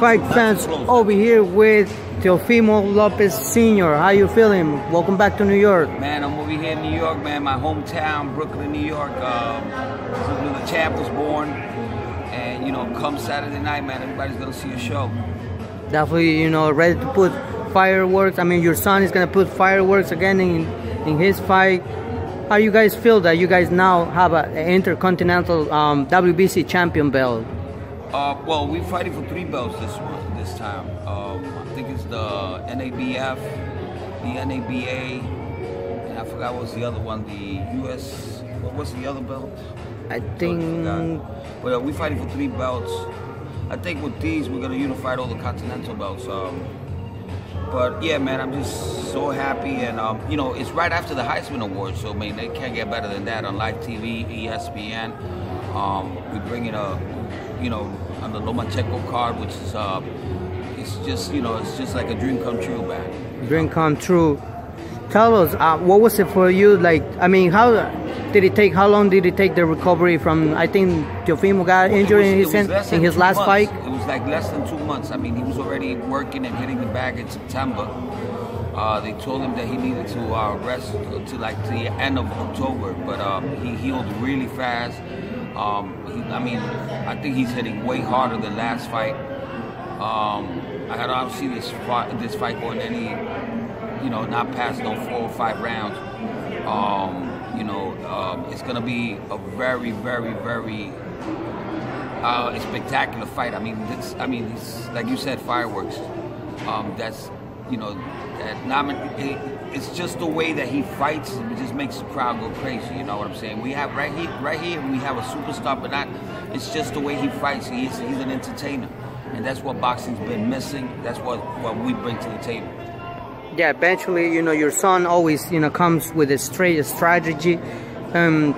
Fight fans over here with Teofimo Lopez Sr. How you feeling? Welcome back to New York. Man, I'm over here in New York, man, my hometown, Brooklyn, New York. Um, where the champ was born. And, you know, come Saturday night, man, everybody's going to see a show. Definitely, you know, ready to put fireworks. I mean, your son is going to put fireworks again in, in his fight. How you guys feel that you guys now have an intercontinental um, WBC champion belt? Uh, well, we're fighting for three belts this this time. Um, I think it's the NABF, the NABA, and I forgot what's the other one. The US. What was the other belt? I think. Well, uh, we're fighting for three belts. I think with these, we're gonna unify all the continental belts. Um, but yeah, man, I'm just so happy, and um, you know, it's right after the Heisman Award, so I mean, they can't get better than that on live TV, ESPN. Um, we're bringing a, you know, on the Lomachenko card, which is, uh, it's just, you know, it's just like a dream come true, man. Dream come true. Tell us, uh, what was it for you? Like, I mean, how did it take? How long did it take the recovery from? I think Teofimo got injured was, in his in his last months. fight. It was like less than two months. I mean, he was already working and hitting the bag in September. Uh, they told him that he needed to uh, rest to like the end of October, but um, he healed really fast. Um, he, I mean, I think he's hitting way harder than last fight. Um, I had obviously this fight, this fight going any, you know, not past no four or five rounds. Um, you know, um, it's gonna be a very, very, very uh, spectacular fight. I mean, this, I mean, it's, like you said, fireworks. Um, that's, you know, that it's just the way that he fights. It just makes the crowd go crazy. You know what I'm saying? We have right here, right here, we have a superstar, but not. It's just the way he fights. He's he's an entertainer, and that's what boxing's been missing. That's what what we bring to the table. Yeah, eventually, you know, your son always, you know, comes with a straight strategy. Um,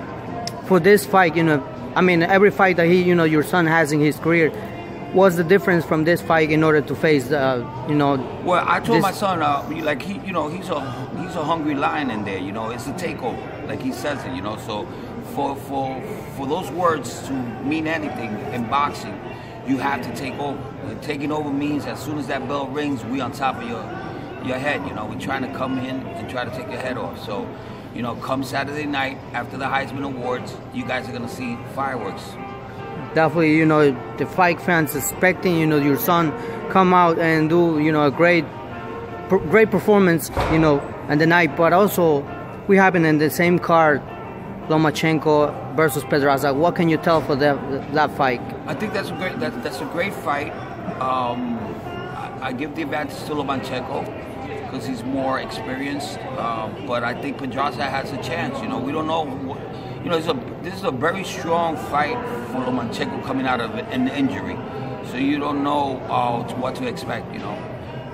for this fight, you know, I mean, every fight that he, you know, your son has in his career, what's the difference from this fight in order to face, uh, you know? Well, I told my son, uh, like he, you know, he's a he's a hungry lion in there. You know, it's a takeover, like he says it. You know, so for for for those words to mean anything in boxing, you have to take over. And taking over means as soon as that bell rings, we on top of your your head. You know, we're trying to come in and try to take your head off. So, you know, come Saturday night after the Heisman Awards, you guys are gonna see fireworks. Definitely, you know, the fight fans expecting, you know, your son come out and do, you know, a great, great performance, you know, and the night. But also, we happen in the same card, Lomachenko versus Pedraza. What can you tell for that that fight? I think that's a great that, that's a great fight. Um, I, I give the advantage to Lomachenko because he's more experienced. Um, but I think Pedraza has a chance. You know, we don't know. What, you know, a, this is a very strong fight for Lomachenko coming out of an injury. So you don't know uh, what to expect. You know,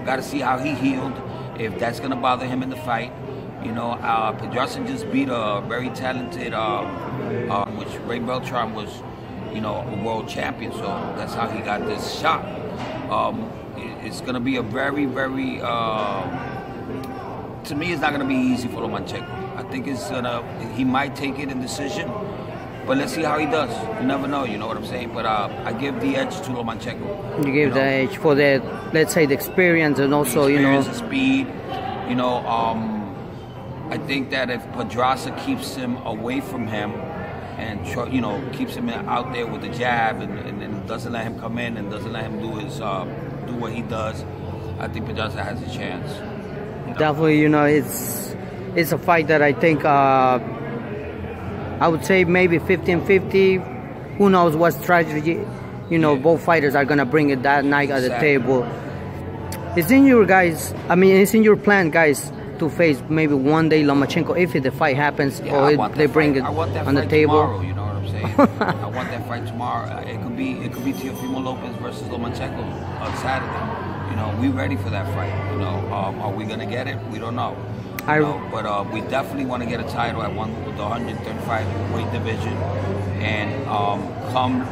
got to see how he healed. If that's going to bother him in the fight. You know, uh, Pedraza just beat a very talented, uh, uh, which Ray Beltran was, you know, a world champion. So that's how he got this shot. Um, it's going to be a very, very. Uh, to me, it's not going to be easy for Lomachenko. I think it's gonna. He might take it in decision, but let's see how he does. You never know. You know what I'm saying? But uh, I give the edge to Lomachenko. You give you know? the edge for the, let's say, the experience and also, you know, the speed. You know, um, I think that if Pedraza keeps him away from him and you know keeps him out there with the jab and, and, and, doesn't let him come in and doesn't let him do his uh, do what he does, I think Pedraza has a chance. Definitely, you know, it's it's a fight that I think uh, I would say maybe 15-50. Who knows what strategy, you know, yeah. both fighters are gonna bring it that night exactly. at the table. It's in your guys. I mean, it's in your plan, guys to face maybe one day Lomachenko if the fight happens yeah, or they bring fight. it on the table. Tomorrow, you know what I'm saying? I want that fight tomorrow. It could be it could be Teofimo Lopez versus Lomachenko on Saturday. You know, we ready for that fight. You know, um, are we gonna get it? We don't know. I, know, but uh, we definitely want to get a title at one the 135 weight division, and um, come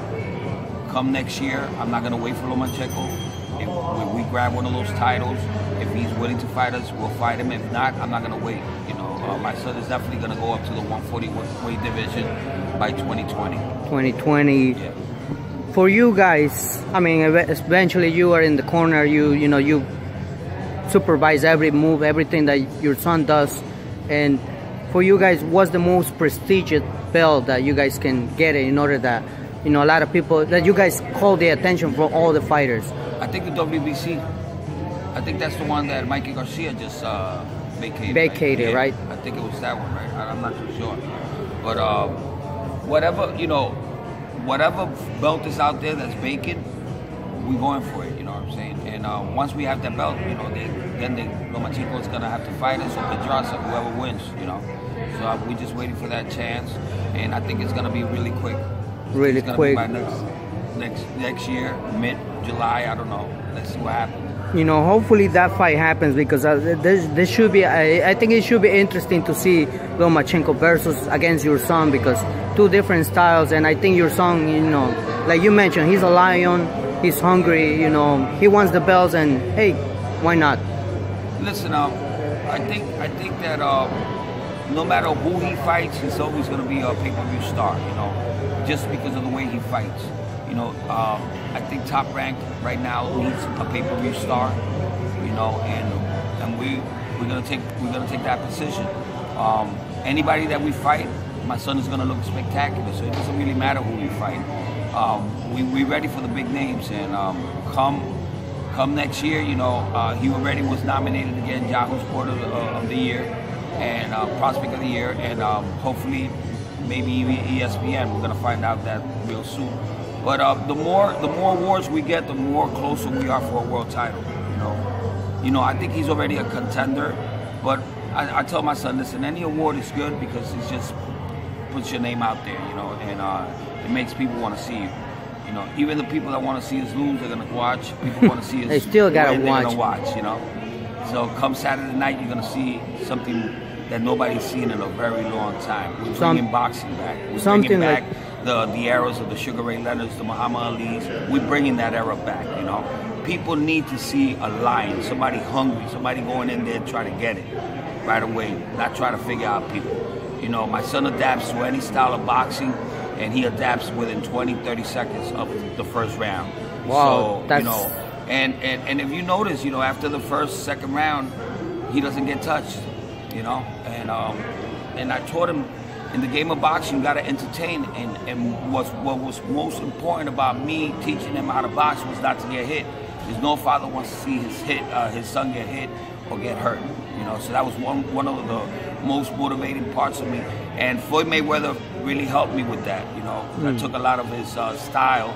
come next year, I'm not gonna wait for Lomachenko. If we, we grab one of those titles, if he's willing to fight us, we'll fight him. If not, I'm not going to wait. You know, uh, my son is definitely going to go up to the 140 weight division by 2020. 2020. Yeah. For you guys, I mean, eventually you are in the corner. You you know you supervise every move, everything that your son does, and for you guys, what's the most prestigious belt that you guys can get it in order that you know a lot of people that you guys call the attention for all the fighters. I think the WBC. I think that's the one that Mikey Garcia just uh, vacated. Vacated, right? I think it was that one, right? I- I'm not too sure. But um, whatever, you know, whatever belt is out there that's vacant, we're going for it. You know what I'm saying? And uh, once we have that belt, you know, they, then they, Lomachenko is gonna have to fight us or Pedraza, whoever wins. You know, so uh, we're just waiting for that chance, and I think it's gonna be really quick. Really quick. Be by next, next next year, mid July. I don't know. Let's see what happens. You know hopefully that fight happens because uh, this, this should be I, I think it should be interesting to see Lomachenko versus against your son because two different styles and I think your son you know like you mentioned he's a lion he's hungry you know he wants the belts and hey why not Listen, um, I think I think that um, no matter who he fights, he's always going to be a pay-per-view star. You know, just because of the way he fights. You know, um, I think Top Rank right now needs a pay-per-view star. You know, and and we we're gonna take we're gonna take that position. Um, anybody that we fight, my son is gonna look spectacular. So it doesn't really matter who we fight. Um, we we ready for the big names, and um, come come next year, you know, uh, he already was nominated again, Yahoo Sport of, uh, of the Year and uh, Prospect of the Year, and um, hopefully, maybe even ESPN. We're gonna find out that real soon. But uh, the more the more awards we get, the more closer we are for a world title. You know, you know, I think he's already a contender. But I, I tell my son, listen, any award is good because it just puts your name out there, you know, and uh, it makes people want to see you. You know, even the people that want to see us lose, they're gonna watch. People want to see us. They still gotta They're gonna watch. watch. You know. So come Saturday night, you're gonna see something that nobody's seen in a very long time. We're Some- bringing boxing back. We're something bringing back like- the the eras of the Sugar Ray Leonards, the Muhammad Ali's. We're bringing that era back. You know, people need to see a lion, somebody hungry, somebody going in there trying to get it right away, not try to figure out people. You know, my son adapts to any style of boxing, and he adapts within 20, 30 seconds of the first round. Wow, so, that's- you know, and, and, and if you notice, you know, after the first, second round, he doesn't get touched, you know, and um, and I taught him in the game of boxing, you got to entertain, and and what's, what was most important about me teaching him how to box was not to get hit. Because no father wants to see his hit, uh, his son get hit or get hurt, you know. So that was one one of the most motivating parts of me, and Floyd Mayweather really helped me with that, you know. I took a lot of his uh, style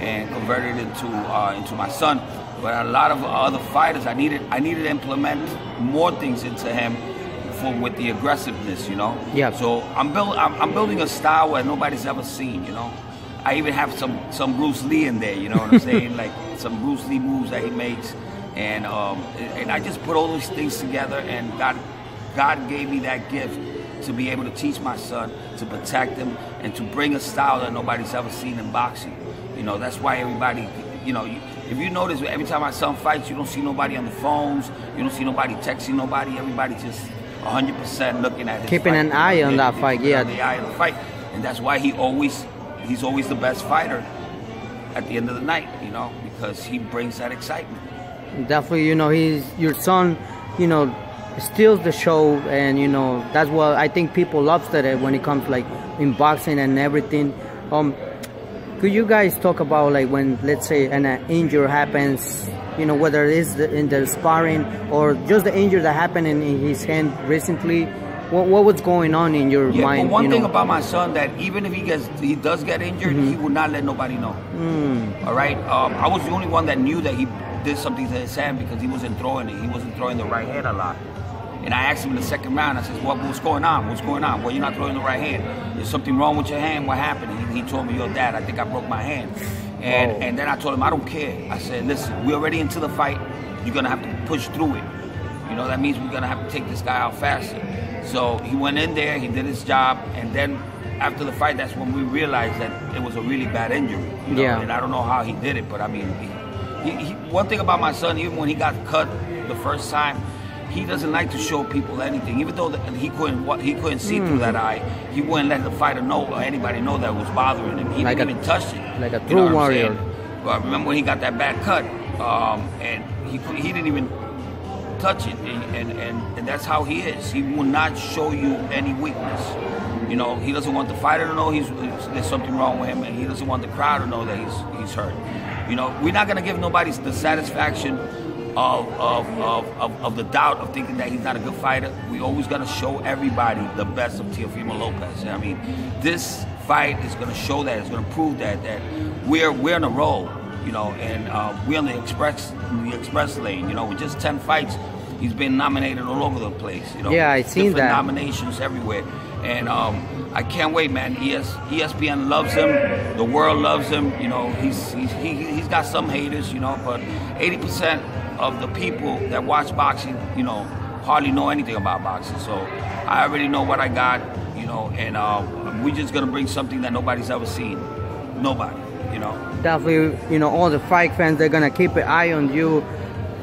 and converted it into uh, into my son. But a lot of other fighters, I needed I needed to implement more things into him with the aggressiveness, you know. Yeah. So I'm build I'm, I'm building a style where nobody's ever seen, you know. I even have some some Bruce Lee in there, you know what I'm saying? like some Bruce Lee moves that he makes, and um, and I just put all these things together, and God God gave me that gift to be able to teach my son, to protect him, and to bring a style that nobody's ever seen in boxing. You know, that's why everybody, you know, if you notice, every time my son fights, you don't see nobody on the phones, you don't see nobody texting nobody, everybody just 100% looking at his Keeping fight. an eye on that fight, yeah. The eye on the fight, and that's why he always, he's always the best fighter at the end of the night, you know, because he brings that excitement. definitely you know he's your son you know steals the show and you know that's what i think people love uh, when it comes like in boxing and everything um could you guys talk about like when let's say an uh, injury happens you know whether it is the, in the sparring or just the injury that happened in, in his hand recently what, what was going on in your Yeah, mind one you thing know? about my son that even if he gets he does get injured, Mm-hmm. he would not let nobody know. Mm. All right, um, I was the only one that knew that he did something to his hand because he wasn't throwing it. He wasn't throwing the right hand a lot. And I asked him in the second round. I said, "What what's going on? What's going on? Well, you're not throwing the right hand. Is something wrong with your hand? What happened?" He, he told me, "Your dad. I think I broke my hand." And and then I told him, "I don't care." I said, "Listen, we're already into the fight. You're gonna have to push through it. You know, that means we're gonna have to take this guy out faster. So he went in there, he did his job, and then after the fight, that's when we realized that it was a really bad injury. You know? Yeah. And I don't know how he did it, but I mean, he, he, he, one thing about my son, even when he got cut the first time, he doesn't like to show people anything. Even though the, he couldn't, what he couldn't see Hmm. through that eye, he wouldn't let the fighter know or anybody know that was bothering him. He Like didn't a- even touch it. Like a You true know I'm warrior. I remember when he got that bad cut, um, and he he didn't even touch it, and, and, and, and that's how he is. He will not show you any weakness. You know, he doesn't want the fighter to know he's there's something wrong with him, and he doesn't want the crowd to know that he's he's hurt. You know, we're not gonna give nobody the satisfaction of of, of, of, of the doubt of thinking that he's not a good fighter. We always gotta show everybody the best of Teofimo Lopez. I mean, this fight is gonna show that. It's gonna prove that that we're we're on a roll. You know, and uh, we're on the express the express lane. You know, with just ten fights, he's been nominated all over the place. You know, Yeah, I seen that. nominations everywhere, and um, I can't wait, man. ES, ESPN loves him. The world loves him. You know, he's he's he, he's got some haters, you know, but eighty percent of the people that watch boxing, you know, hardly know anything about boxing. So I already know what I got, you know, and uh, we're just gonna bring something that nobody's ever seen. Nobody, you know. Definitely, you know, all the fight fans, they're gonna keep an eye on you.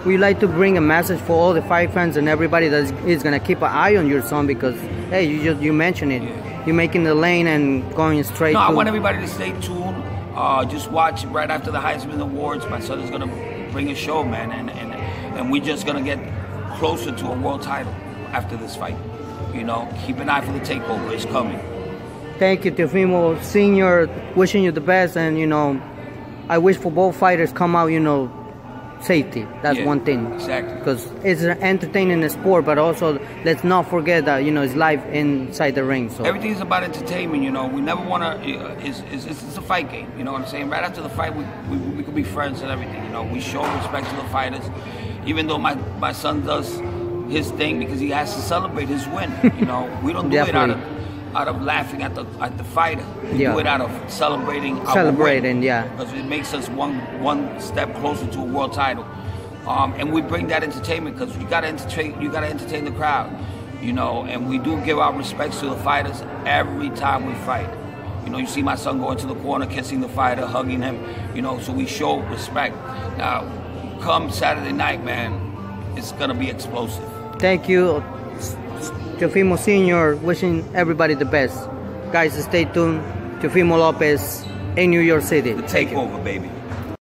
We like to bring a message for all the fight fans and everybody that is gonna keep an eye on your son because, hey, you just you mentioned it, you're making the lane and going straight. No, I want everybody to stay tuned. Uh, just watch right after the Heisman Awards. My son is gonna bring a show, man, and and and we're just gonna get closer to a world title after this fight. You know, keep an eye for the takeover. It's coming. Thank you, Teofimo Senior. Wishing you the best, and you know, I wish for both fighters come out, you know, safety. That's Yeah, one thing. exactly. Because it's an entertaining sport, but also let's not forget that you know it's life inside the ring. So Everything's about entertainment. You know, we never want to. Uh, it's, it's, it's it's a fight game. You know what I'm saying? Right after the fight, we, we we could be friends and everything. You know, we show respect to the fighters, even though my my son does his thing because he has to celebrate his win. You know, we don't do it out of. Out of laughing at the at the fighter. We Yeah. do it out of celebrating. our Celebrating, yeah. because it makes us one one step closer to a world title. Um, and we bring that entertainment because you gotta entertain you gotta entertain the crowd, you know. And we do give our respects to the fighters every time we fight. You know, you see my son go into the corner, kissing the fighter, hugging him. You know, so we show respect. Now, come Saturday night, man, it's gonna be explosive. thank you, Teofimo Senior. Wishing everybody the best. Guys, stay tuned. Teofimo Lopez in New York City. The takeover, baby.